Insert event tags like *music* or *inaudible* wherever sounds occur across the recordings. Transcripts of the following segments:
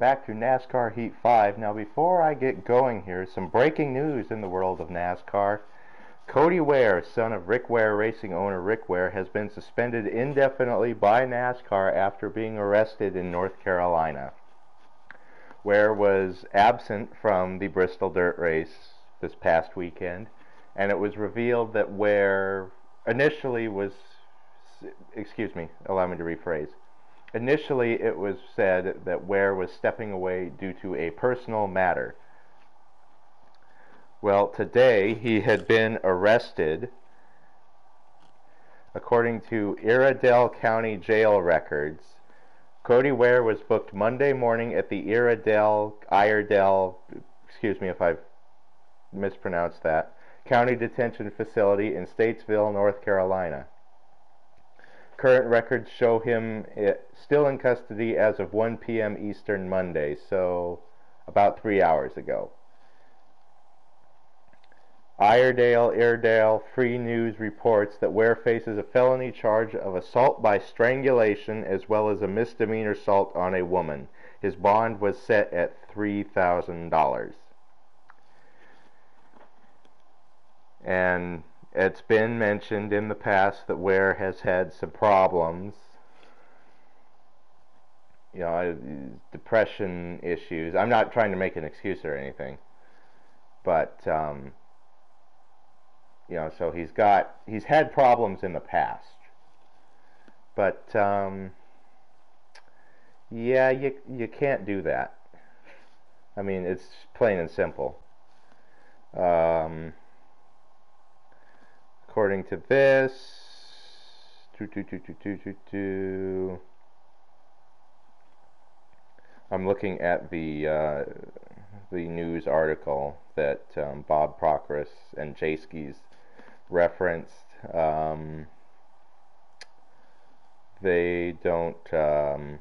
back to NASCAR Heat 5. Now, before I get going here, some breaking news in the world of NASCAR. Cody Ware, son of Rick Ware Racing owner Rick Ware, has been suspended indefinitely by NASCAR after being arrested in North Carolina. Ware was absent from the Bristol Dirt Race this past weekend, and it was revealed that Ware initially was, excuse me, allow me to rephrase. Initially, it was said that Ware was stepping away due to a personal matter. Well, today he had been arrested. According to Iredell County Jail records, Cody Ware was booked Monday morning at the Iredell, Iredell, excuse me if I've mispronounced that, County Detention Facility in Statesville, North Carolina. Current records show him eh, still in custody as of 1 p.m. Eastern Monday, so about three hours ago. Iredell, Iredell Free News reports that Ware faces a felony charge of assault by strangulation as well as a misdemeanor assault on a woman. His bond was set at $3,000. And it's been mentioned in the past that Ware has had some problems. You know, depression issues. I'm not trying to make an excuse or anything, but um, you know, so he's got he's had problems in the past, but um, yeah, you you can't do that. I mean, it's plain and simple. Um, according to this, I'm looking at the uh, the news article that um, Bob Pockrass and Jayski's referenced. Um, they don't. Um,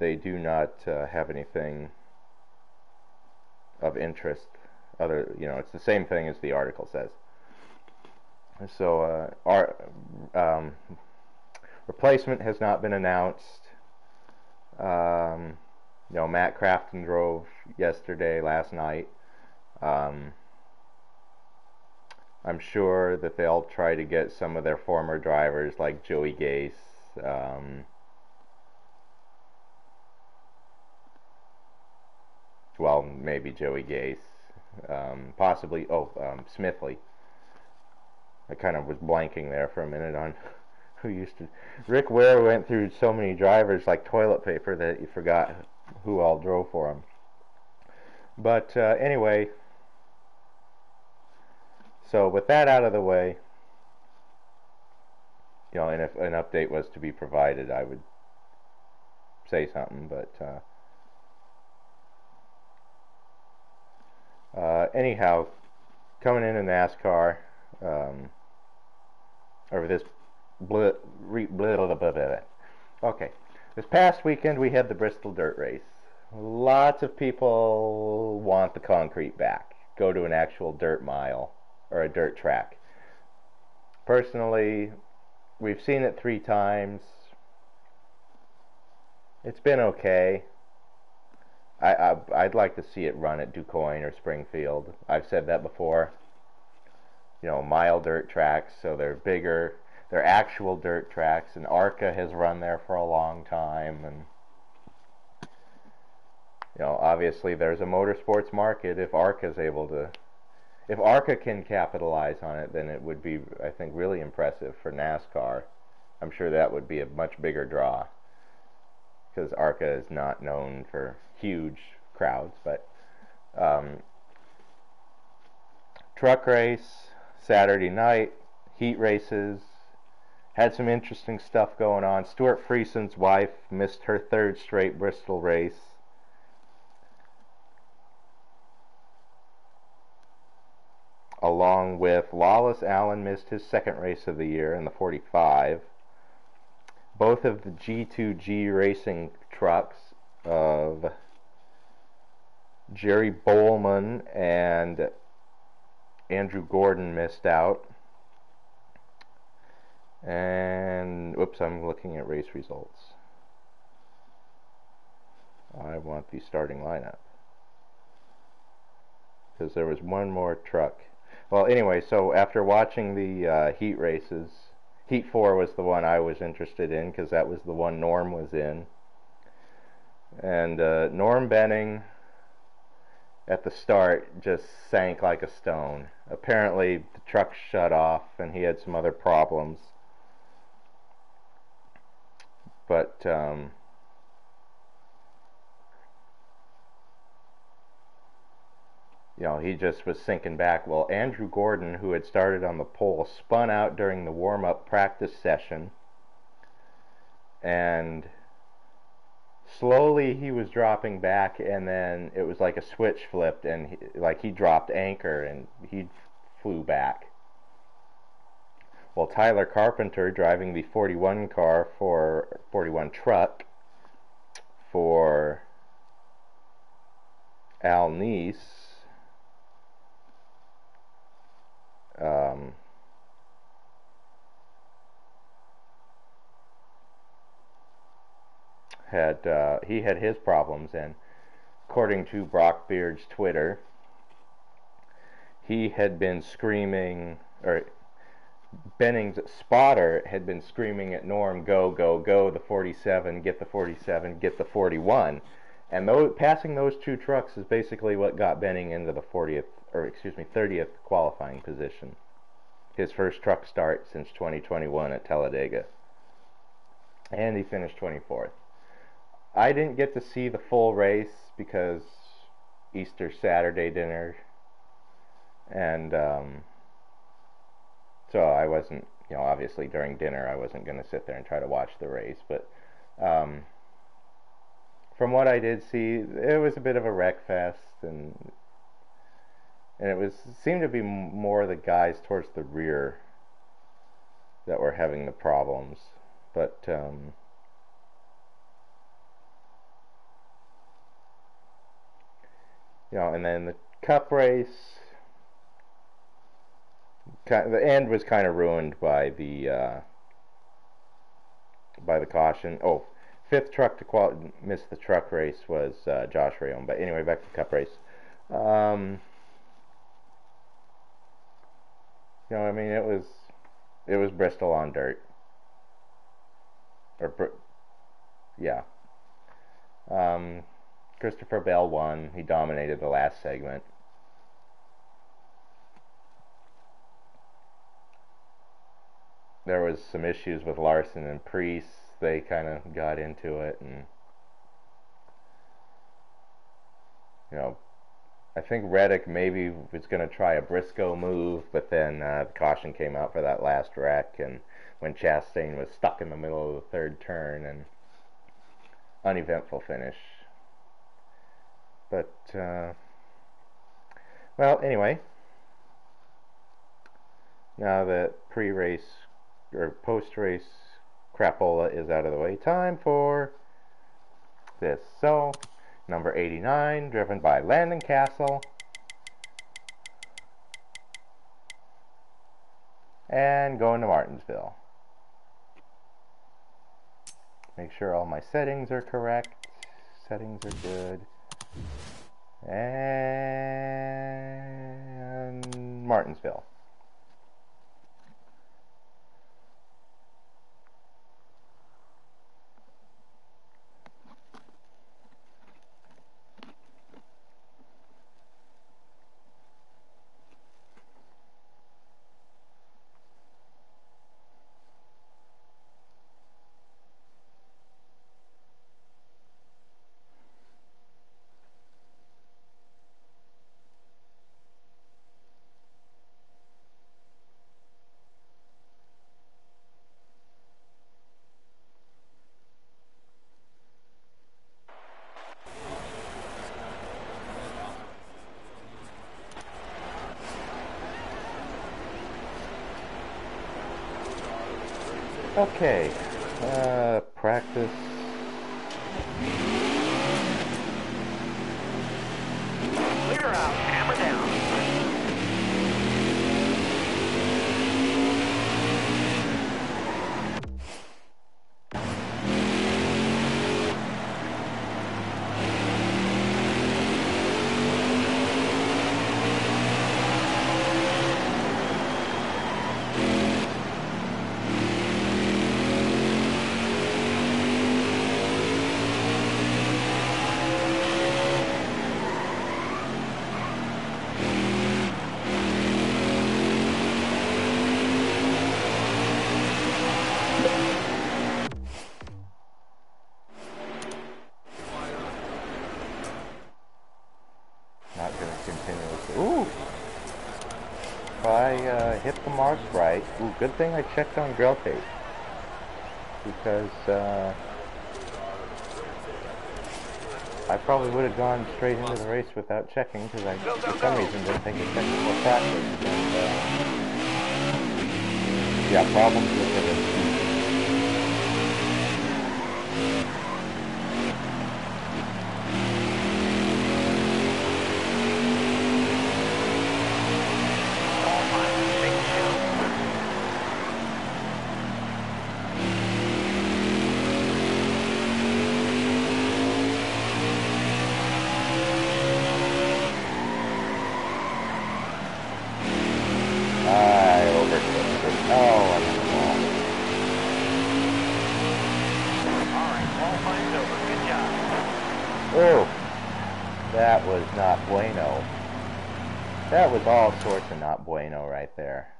they do not uh, have anything of interest. Other, you know, it's the same thing as the article says. So, uh, our um, replacement has not been announced. Um, you know, Matt Crafton drove yesterday, last night. Um, I'm sure that they'll try to get some of their former drivers like Joey Gase. Um, well, maybe Joey Gase. Um, possibly, oh, um, Smithley. I kind of was blanking there for a minute on *laughs* who used to. Rick Ware went through so many drivers like toilet paper that you forgot who all drove for him. But uh, anyway, so with that out of the way, you know, and if an update was to be provided, I would say something, but uh, uh, anyhow, coming in in NASCAR um, over this blah, okay, this past weekend we had the Bristol Dirt Race. Lots of people want the concrete back. Go to an actual dirt mile or a dirt track. Personally, we've seen it three times. It's been okay. I, I would like to see it run at DuQuoin or Springfield. I've said that before. You know, mile dirt tracks, so they're bigger. They're actual dirt tracks, and ARCA has run there for a long time, and you know, obviously there's a motorsports market if ARCA is able to if ARCA can capitalize on it, then it would be, I think, really impressive for NASCAR. I'm sure that would be a much bigger draw because ARCA is not known for huge crowds. But um, truck race Saturday night, heat races, had some interesting stuff going on. Stewart Friesen's wife missed her third straight Bristol race. along with Lawless Alan missed his second race of the year in the 45. Both of the G2G racing trucks of Jerry Bowman and Andrew Gordon missed out. And, oops, I'm looking at race results. I want the starting lineup. Because there was one more truck. Well, anyway, so after watching the uh, heat races, Heat 4 was the one I was interested in because that was the one Norm was in. And uh, Norm Benning at the start just sank like a stone. Apparently, the truck shut off and he had some other problems. But, um, you know, he just was sinking back. Well, Andrew Gordon, who had started on the pole, spun out during the warm up practice session. And slowly he was dropping back, and then it was like a switch flipped, and he, like he dropped anchor and he flew back. Well, Tyler Carpenter, driving the 41 car for 41 truck for Al Niece, um, had uh, he had his problems, and according to Brock Beard's Twitter, he had been screaming, or Benning's spotter had been screaming at Norm, "Go, go, go! The 47, get the 47, get the 41." And those, passing those two trucks is basically what got Benning into the 40th, or excuse me, 30th qualifying position. His first truck start since 2021 at Talladega. And he finished 24th. I didn't get to see the full race because Easter Saturday dinner, and um, so I wasn't, you know, obviously during dinner I wasn't going to sit there and try to watch the race, but um, from what I did see, it was a bit of a wreck fest, and and it was seemed to be more the guys towards the rear that were having the problems, but. Um, you know, and then the cup race. the end was kind of ruined by the uh, by the caution. Oh, fifth truck to qual- miss the truck race was uh, Josh Rayon. But anyway, back to the cup race. Um, you know, I mean, it was it was Bristol on dirt, or yeah. Um, Christopher Bell won. He dominated the last segment. There was some issues with Larson and Preece. They kind of got into it, and you know, I think Reddick maybe was going to try a Briscoe move, but then uh, the caution came out for that last wreck, and when Chastain was stuck in the middle of the third turn, and uneventful finish. But, uh, well, anyway, now that pre-race or post-race crapola is out of the way, time for this. So, number 89, driven by Landon Cassill. And going to Martinsville. Make sure all my settings are correct. Settings are good. And Martinsville. Okay, uh, practice. Clear out, hammer down. I hit the marks right. Ooh, good thing I checked on grill tape. Because, uh, I probably would have gone straight into the race without checking because I, Go, go, for some go. reason, didn't think it checked before practice. And, uh, yeah, problems with it. Qualifying, big hill. I overtook it. Oh, I'm in the wall. All right, qualifying's over. Good job. Oh, that was not bueno. That was all sorts of not bueno right there.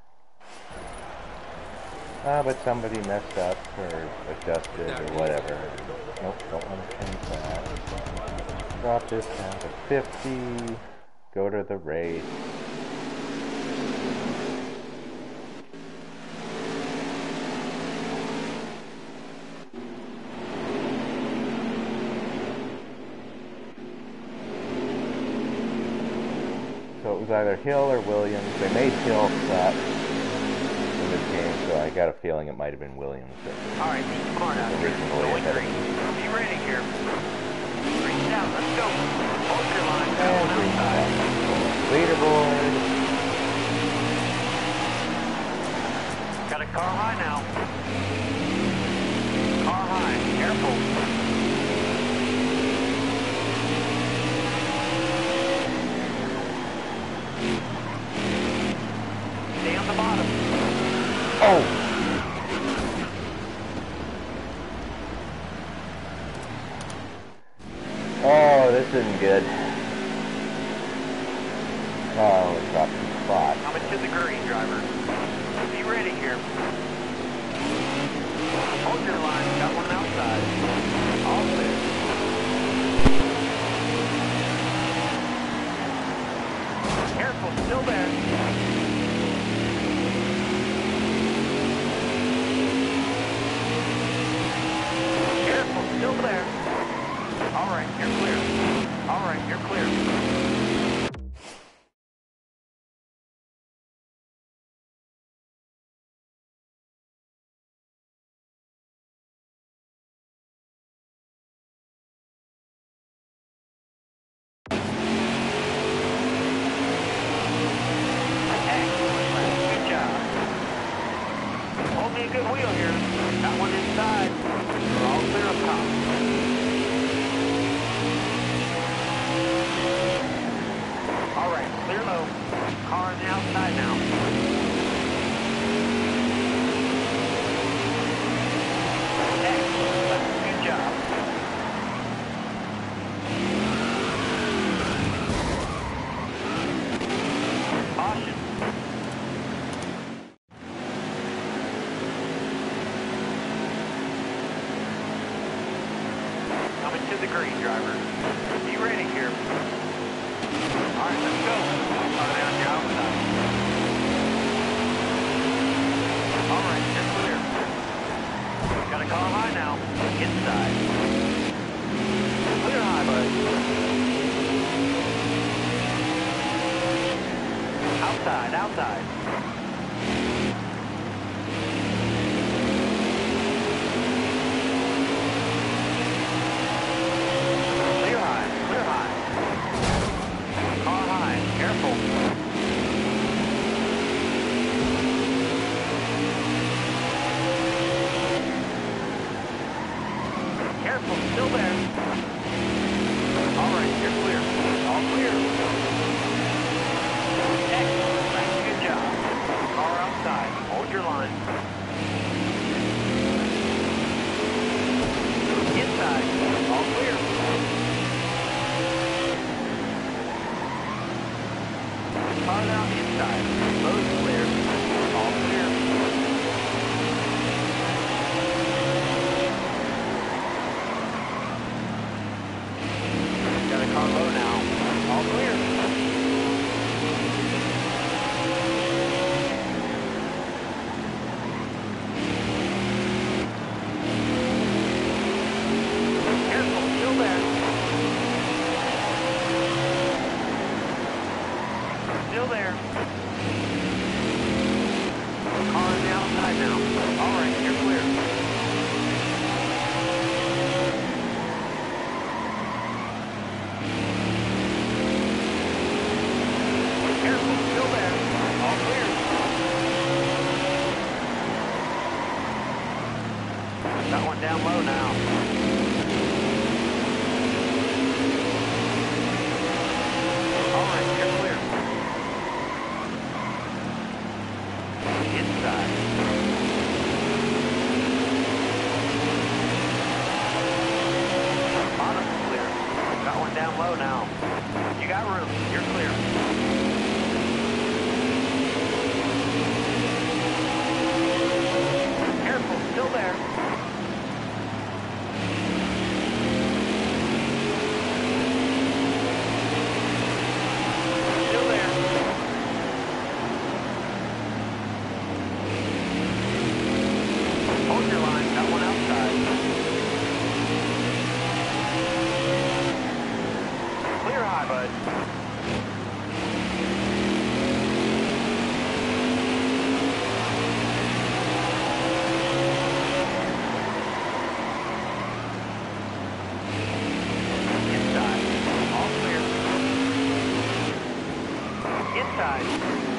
Ah, but somebody messed up or adjusted or whatever. Nope, don't want to change that. Drop this down to 50. Go to the race. Either Hill or Williams. They made Hill flat in this game, so I got a feeling it might have been Williams. All right, keep the corn out here. Originally ahead of. Be ready here. Green down, let's go. Hold your line. Got And green. Leaderboard. Got a car high now. Car high. Careful. Stay on the bottom. Oh! Oh, this isn't good. Oh, it dropped the spot. Coming to the green, driver. Be ready here. Hold your line. Got one outside. All clear. Careful, still there. Careful, still there. All right, you're clear. All right, you're clear. Excellent. Good job. Hold me a good wheel here. Got one inside. We're all clear up top. All right, clear low. Car on the outside now. Excellent. Good job. Caution. Coming to the green, driver. Be ready here. All right, let's go. Car down your outside. All right, you're clear. Got a car high now. Inside. Clear high, bud. Outside, outside. Inside.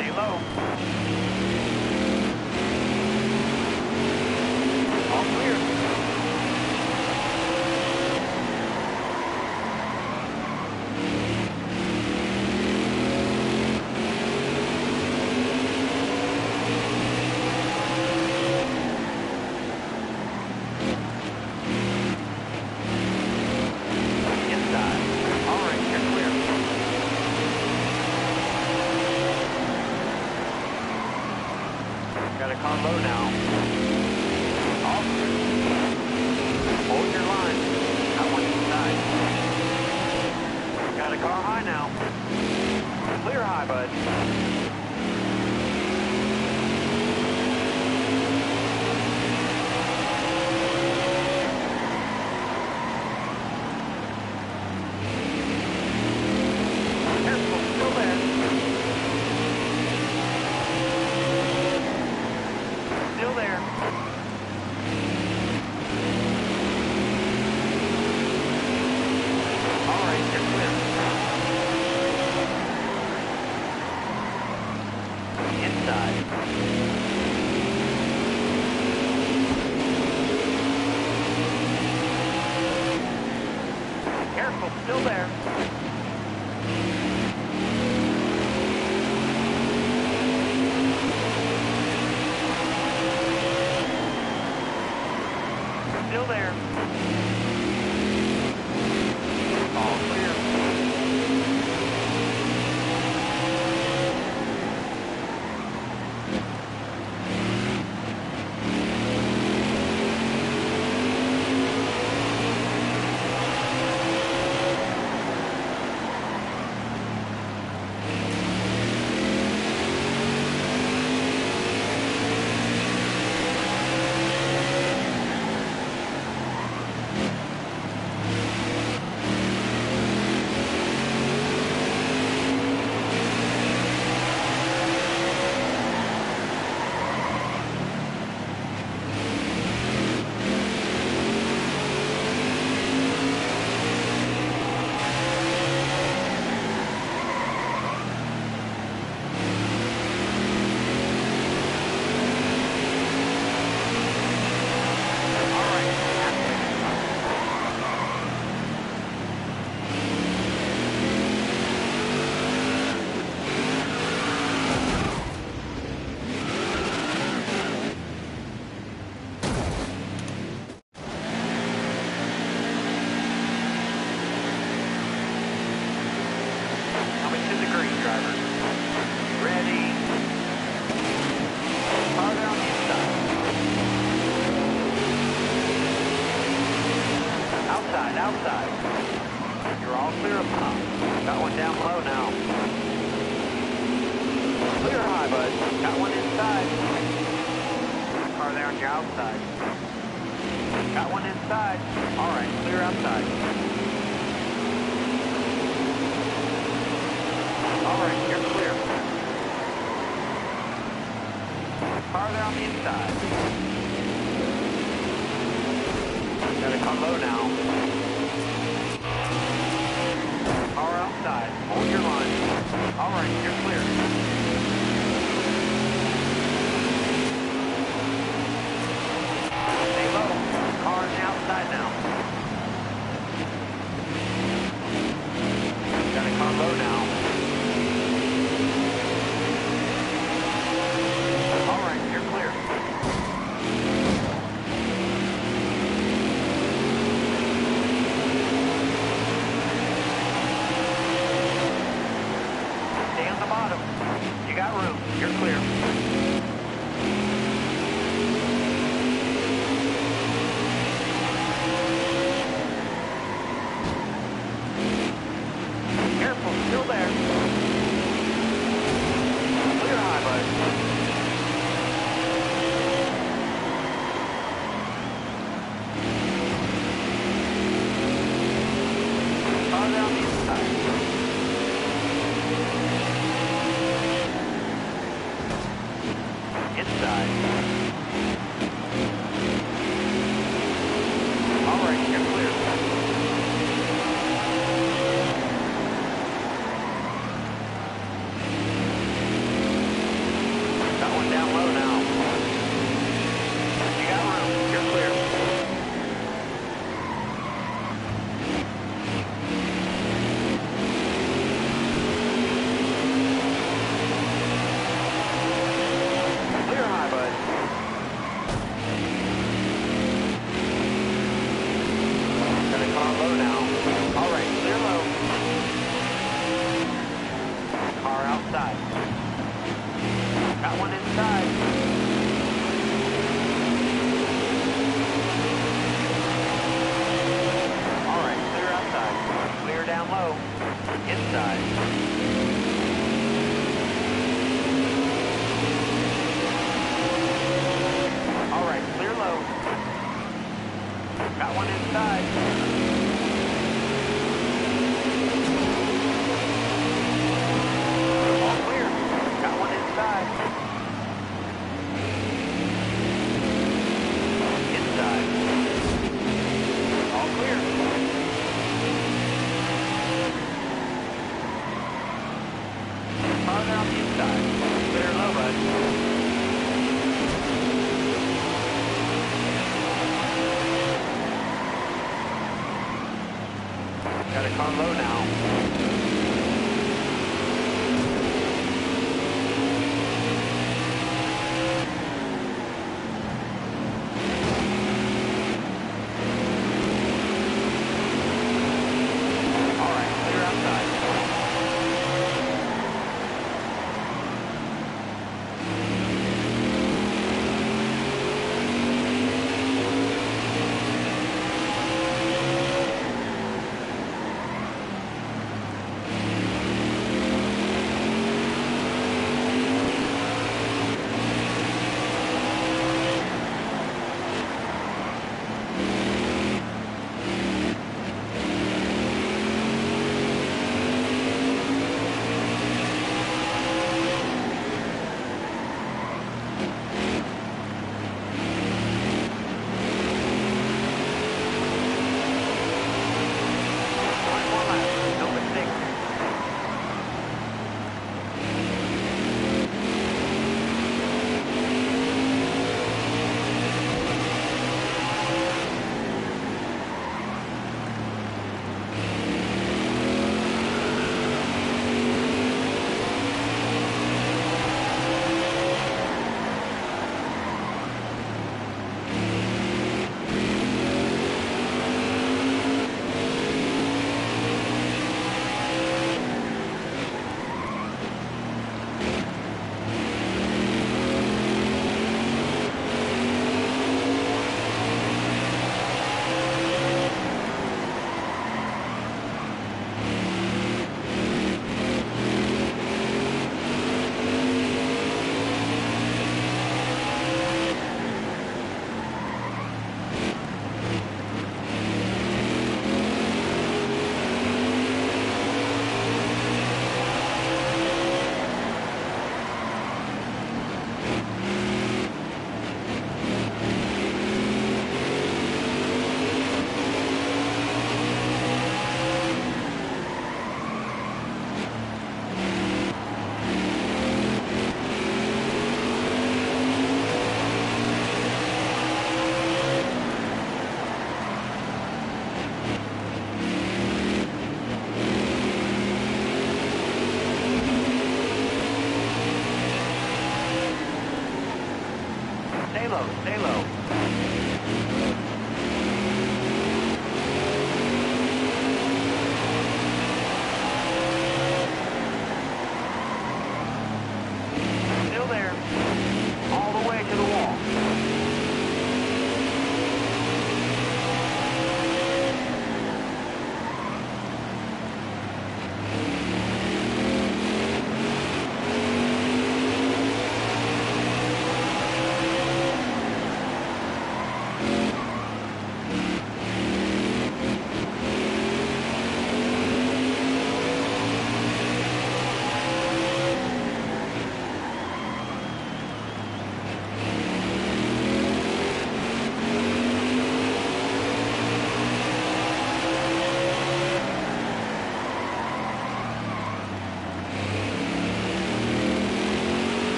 Stay low.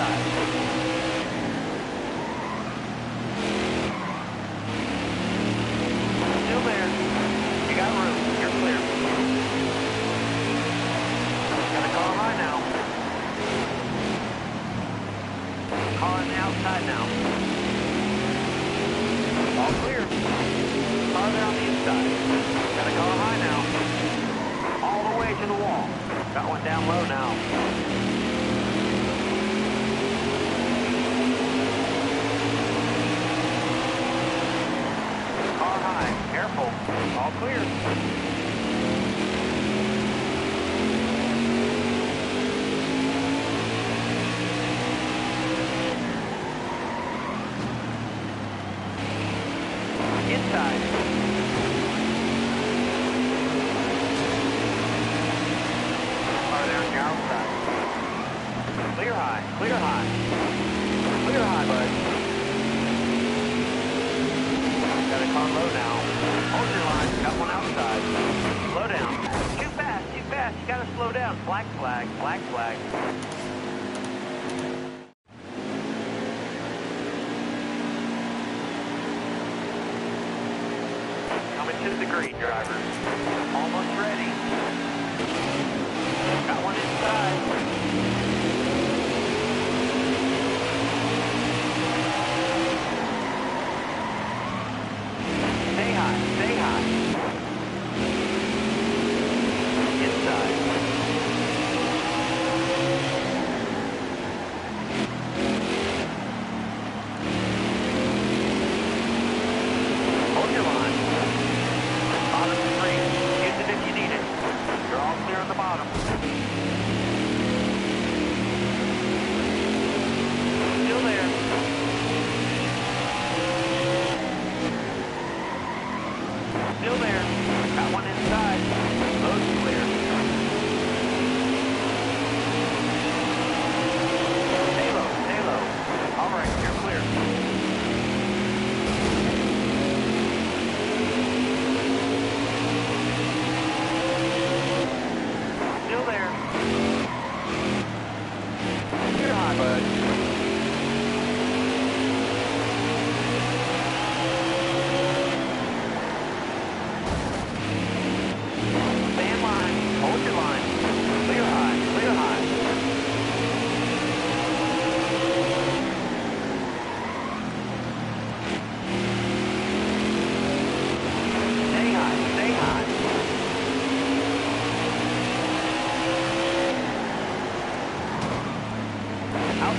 Outside,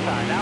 time. Out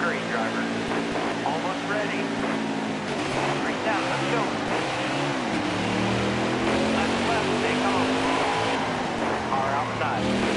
degrees, driver. Almost ready. Reach out, let's go. Left, left, take off. Power outside.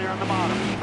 You're all on the bottom.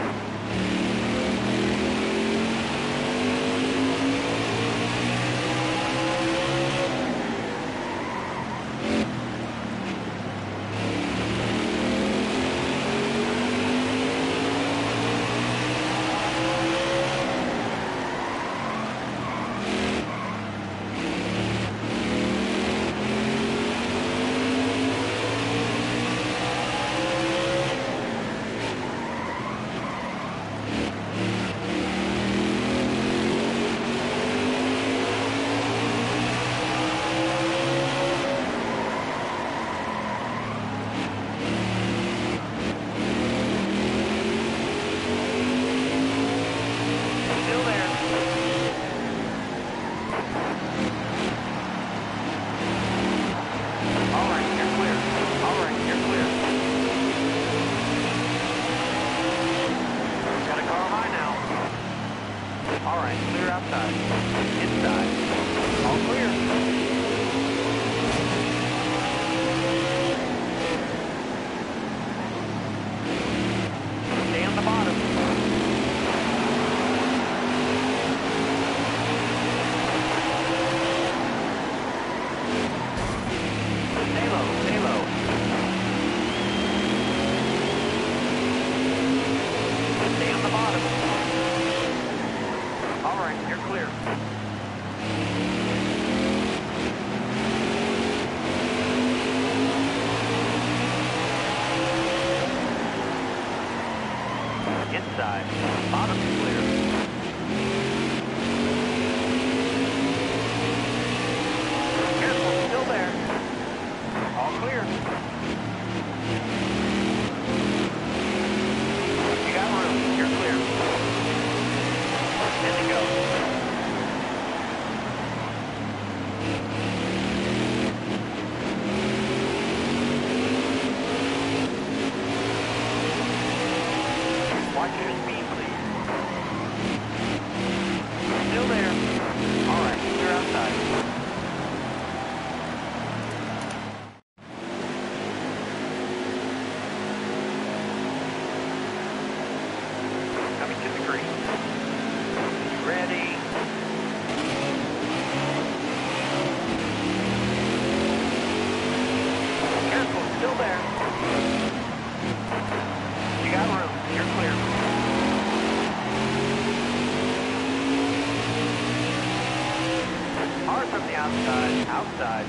Outside. Outside.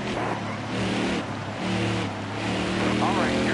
All right,